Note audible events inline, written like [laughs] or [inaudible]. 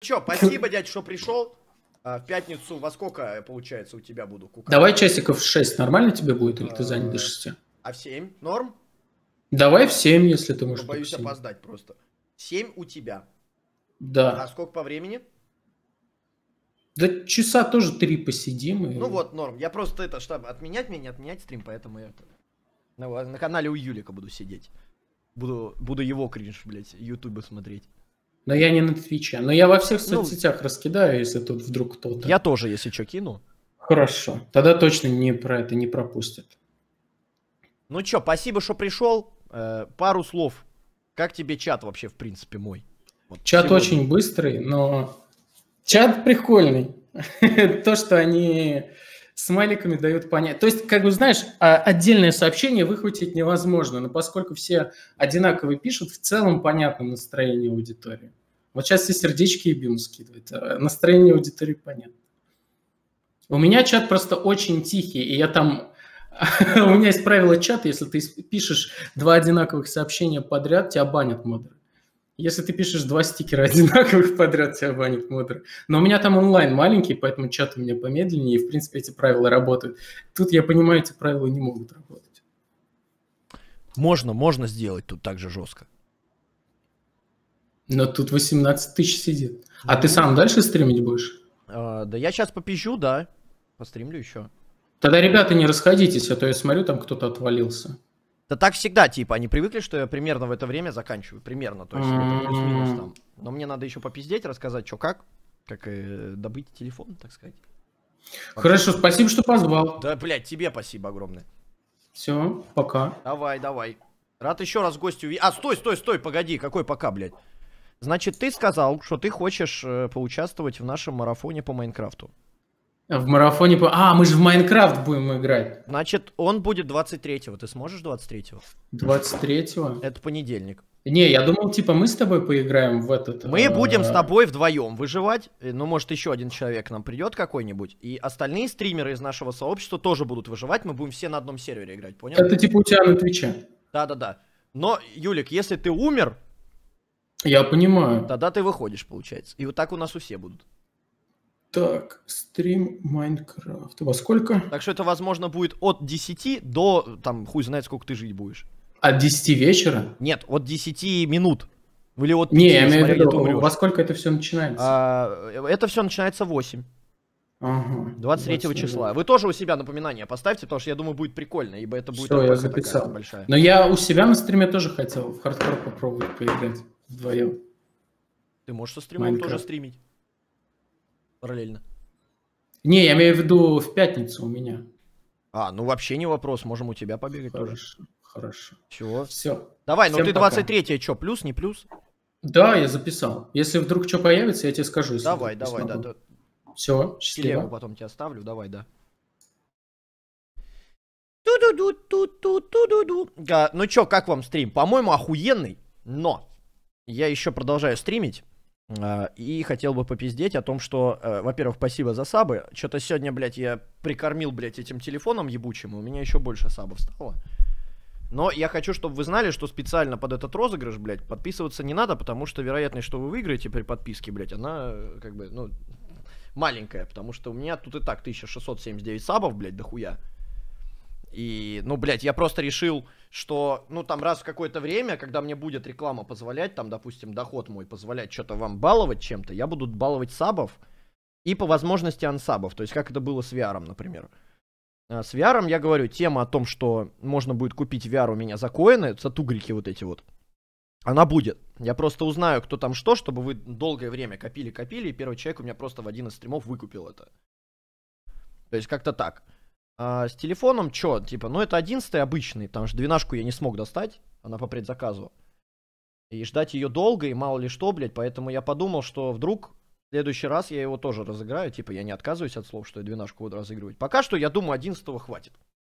Че, спасибо, дядь, что пришел. А, в пятницу во сколько, получается, у тебя буду кукать? Давай часиков в 6. Нормально тебе будет или ты занят до 6? А в 7? Норм? Давай в 7, если ты можешь. Ну, боюсь опоздать просто. 7 у тебя. Да. А сколько по времени? Да часа тоже три посидим. И... Ну вот, норм. Я просто это, чтобы отменять меня, не отменять стрим, поэтому я на, на канале у Юлика буду сидеть. Буду, буду его кринж, блядь, ютубе смотреть. Но я не на Твиче. Но я во всех ну, соцсетях раскидаю, если тут вдруг кто-то... Я тоже, если что, кину. Хорошо. Тогда точно не про это не пропустят. Ну чё, спасибо, что пришел. Э, пару слов. Как тебе чат вообще, в принципе, мой? Вот чат сегодня. очень быстрый, но чат прикольный. [laughs] То, что они смайликами дают понять. То есть, как бы, знаешь, а, отдельное сообщение выхватить невозможно, но поскольку все одинаково пишут, в целом понятно настроение аудитории. Вот сейчас все сердечки и бим скидывают. А настроение аудитории понятно. У меня чат просто очень тихий, и я там... [laughs] У меня есть правило чата, если ты пишешь два одинаковых сообщения подряд, тебя банят модеры. Если ты пишешь два стикера [laughs] одинаковых подряд, тебя банит модер. Но у меня там онлайн маленький, поэтому чат у меня помедленнее, и, в принципе, эти правила работают. Тут, я понимаю, эти правила не могут работать. Можно, можно сделать тут так же жестко. Но тут 18 тысяч сидит. А ты сам дальше стримить будешь? А, да я сейчас попищу, да. Постримлю еще. Тогда, ребята, не расходитесь, а то я смотрю, там кто-то отвалился. Да так всегда, типа, они привыкли, что я примерно в это время заканчиваю. Примерно, то есть это плюс-минус там. Но мне надо еще попиздеть, рассказать, что как. Как э, добыть телефон, так сказать. Хорошо, спасибо, что позвал. Да, блядь, тебе спасибо огромное. Все, пока. Давай, давай. Рад еще раз гостю. А, стой, стой, стой, погоди, какой пока, блядь? Значит, ты сказал, что ты хочешь э, поучаствовать в нашем марафоне по Майнкрафту. В марафоне... По... А, мы же в Майнкрафт будем играть. Значит, он будет 23-го. Ты сможешь 23-го? 23-го? Это понедельник. Не, я думал, типа, мы с тобой поиграем в этот... Мы а... будем с тобой вдвоем выживать. Э, ну, может, еще один человек нам придет какой-нибудь. И остальные стримеры из нашего сообщества тоже будут выживать. Мы будем все на одном сервере играть, понял? Это типа у тебя на Твиче. Да-да-да. Но, Юлик, если ты умер, я понимаю. Тогда ты выходишь, получается. И вот так у нас у всех будут. Так, стрим Майнкрафт. Во сколько? Так что это, возможно, будет от 10 до, там, хуй знает, сколько ты жить будешь. От 10 вечера? Нет, от 10 минут. Или от 5, Не, я имею в виду, во сколько это все начинается? А, это все начинается в 8. Ага, 23 числа. Вы тоже у себя напоминание поставьте, потому что я думаю, будет прикольно, ибо это будет Все, я записал. большая. Но я у себя на стриме тоже хотел в хардкор попробовать поиграть вдвоем. Ты можешь со стримом Майнкрафт. тоже стримить. Параллельно. Не, я имею в виду в пятницу у меня. А, ну вообще не вопрос, можем у тебя побегать хорошо, тоже. Хорошо. Чего? Все. Давай, ну ты 23 что, плюс, не плюс? Да, я записал. Если вдруг что появится, я тебе скажу. Давай, давай, да, да. Все, счастливо. Телегу потом тебя оставлю, давай, да. Ту-ду-ду-ту-ту-ту-ду-ду. А, ну чё, как вам стрим? По-моему, охуенный, но я еще продолжаю стримить. Uh, и хотел бы попиздеть о том, что, uh, во-первых, спасибо за сабы. Что-то сегодня, блядь, я прикормил, блядь, этим телефоном ебучим, и у меня еще больше сабов стало. Но я хочу, чтобы вы знали, что специально под этот розыгрыш, блядь, подписываться не надо, потому что вероятность, что вы выиграете при подписке, блядь, она, как бы, ну, маленькая, потому что у меня тут и так 1679 сабов, блядь, дохуя. хуя. И, ну, блядь, я просто решил, что, ну, там раз в какое-то время, когда мне будет реклама позволять, там, допустим, доход мой позволять что-то вам баловать чем-то, я буду баловать сабов и по возможности ансабов. То есть, как это было с VR, например. А, с VR я говорю, тема о том, что можно будет купить VR у меня за коины, за тугрики вот эти вот, она будет. Я просто узнаю, кто там что, чтобы вы долгое время копили-копили, и первый человек у меня просто в один из стримов выкупил это. То есть, как-то так. А, с телефоном что, типа, ну это 11 обычный, там же двенашку я не смог достать, она по предзаказу. И ждать ее долго, и мало ли что, блядь, поэтому я подумал, что вдруг в следующий раз я его тоже разыграю, типа, я не отказываюсь от слов, что я двенашку буду разыгрывать. Пока что, я думаю, 11 хватит.